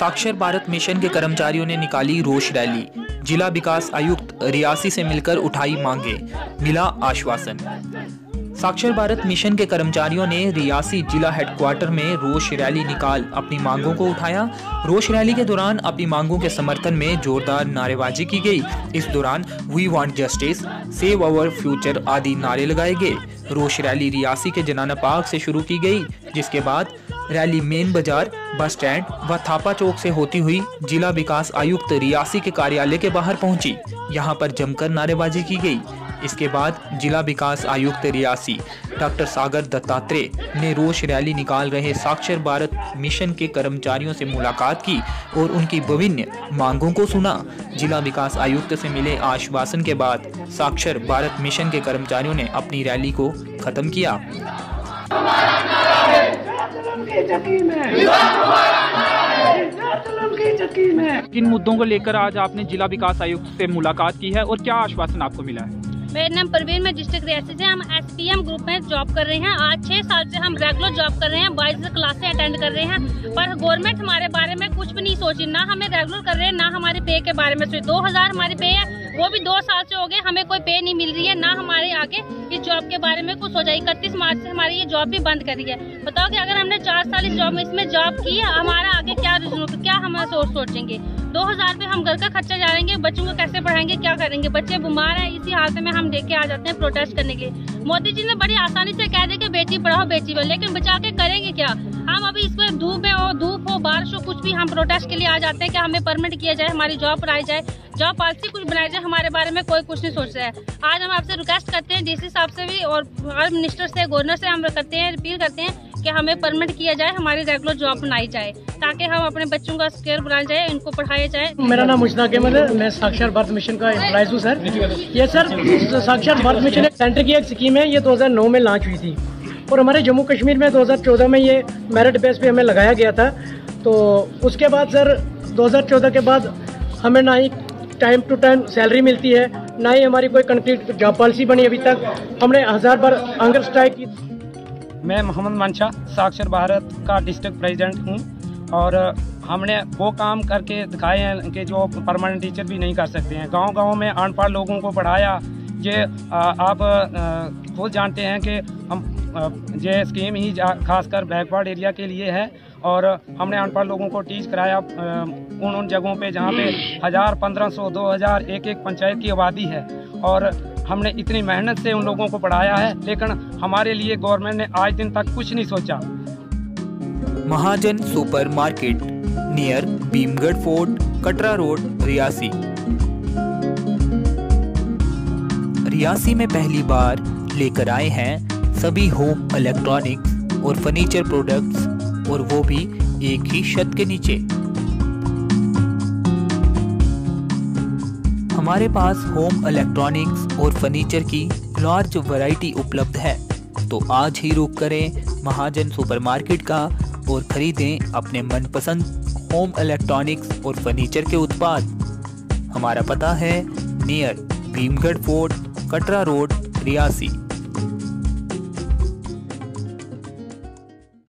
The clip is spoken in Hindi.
साक्षर भारत मिशन के कर्मचारियों ने निकाली रोष रैली। जिला विकास आयुक्त रियासी से मिलकर उठाई मांगे। मिला आश्वासन। साक्षर भारत मिशन के कर्मचारियों ने रियासी जिला हेडक्वार्टर में रोष रैली निकाल अपनी मांगों को उठाया। रोष रैली के दौरान अपनी मांगों के समर्थन में जोरदार नारेबाजी की गई। इस दौरान we want justice, save our future आदि नारे लगाए गए। रोष रैली रियासी के जनाना पार्क से शुरू की गई, जिसके बाद रैली मेन बाज़ार, बस स्टैंड व थापा चौक से होती हुई जिला विकास आयुक्त रियासी के कार्यालय के बाहर पहुँची। यहाँ पर जमकर नारेबाजी की गई। इसके बाद जिला विकास आयुक्त रियासी, डॉक्टर सागर दत्तात्रेय ने रोष रैली निकाल रहे साक्षर भारत मिशन के कर्मचारियों से मुलाकात की और उनकी विभिन्न मांगों को सुना। जिला विकास आयुक्त से मिले आश्वासन के बाद साक्षर भारत मिशन के कर्मचारियों ने अपनी रैली को खत्म किया। किन मुद्दों को लेकर आज आपने जिला विकास आयुक्त से मुलाकात की है और क्या आश्वासन आपको मिला है? मेरा नाम परवीन, मैं डिस्ट्रिक्ट रियासी से हम एस ग्रुप में जॉब कर रहे हैं। आज छह साल से हम रेगुलर जॉब कर रहे हैं। बाईस क्लासें अटेंड कर रहे हैं। पर गवर्नमेंट हमारे बारे में कुछ भी नहीं सोची। ना हमें रेगुलर कर रहे हैं, ना हमारे पे के बारे में सोची। दो हज़ार हमारे पे है, वो भी दो साल से हो गए। हमें कोई पे नहीं मिल रही है। ना हमारे आगे इस जॉब के बारे में कुछ सोचा। इकतीस मार्च से हमारी ये जॉब भी बंद करी है। बताओ कि अगर हमने चार साल इस जॉब में, इसमें जॉब की है, हमारा आगे क्या रिज़ल्ट क्या हम सोच सोचेंगे? दो हज़ार रूपए हम घर का खर्चा जाएँगे बच्चों को कैसे पढ़ाएँगे, क्या करेंगे? बच्चे बीमार है, इसी हालत में हम देख के आ जाते हैं प्रोटेस्ट करने के लिए। मोदी जी ने बड़ी आसानी से कह दिया कि बेटी पढ़ाओ बेटी पढ़ाओ लेकिन बचा के करेंगे क्या? हम अभी इसमें धूप में हो धूप हो, बारिश हो, कुछ भी हम प्रोटेस्ट के लिए आ जाते हैं कि हमें परमिट किया जाए, हमारी जॉब बनाई जाए। जॉब पॉलिसी कुछ बनाई जाए, हमारे बारे में कोई कुछ नहीं सोच रहा है। आज हम आपसे रिक्वेस्ट करते हैं डीसी साहब से भी और हर मिनिस्टर से गवर्नर से हम करते हैं अपील करते हैं कि हमें परमिट किया जाए, हमारी रेगुलर जॉब बनाई जाए, ताकि हम अपने बच्चों का स्केयर बनाया जाए, इनको जाए मेरा नाम मुश्ताक अहमद है मैं साक्षर भारत मिशन का एम्प्लॉइज हूँ सर ये सर साक्षर भारत मिशन एक सेंटर की एक स्कीम है ये 2009 में लॉन्च हुई थी। और हमारे जम्मू कश्मीर में 2014 में ये मेरिट बेस पे हमें लगाया गया था। तो उसके बाद सर 2014 के बाद हमें ना ही टाइम टू टाइम सैलरी मिलती है ना ही हमारी कोई कंक्रीट जॉब पॉलिसी बनी अभी तक। हमने हज़ार बार हंगर स्ट्राइक की। मैं मोहम्मद मानशा साक्षर भारत का डिस्ट्रिक्ट प्रेसिडेंट हूँ। और हमने वो काम करके दिखाए हैं कि जो परमानेंट टीचर भी नहीं कर सकते हैं। गांव-गांव में अनपढ़ लोगों को पढ़ाया ये आप खुद जानते हैं कि हम ये स्कीम ही खासकर बैकवर्ड एरिया के लिए है और हमने अनपढ़ लोगों को टीच कराया उन उन जगहों पे जहाँ पे हज़ार पंद्रह सौ, दो हज़ार एक एक पंचायत की आबादी है और हमने इतनी मेहनत से उन लोगों को पढ़ाया है, लेकिन हमारे लिए गवर्नमेंट ने आज दिन तक कुछ नहीं सोचा। Mahajan super near Bhimgarh fort Katra road Reasi Reasi में पहली बार लेकर आए हैं सभी होम इलेक्ट्रॉनिक्स और फर्नीचर प्रोडक्ट्स और वो भी एक ही छत के नीचे। हमारे पास होम इलेक्ट्रॉनिक्स और फर्नीचर की लार्ज वैरायटी उपलब्ध है। तो आज ही रुक करें महाजन सुपरमार्केट का और खरीदें अपने मनपसंद होम इलेक्ट्रॉनिक्स और फर्नीचर के उत्पाद। हमारा पता है near Bhimgarh fort Katra road Reasi.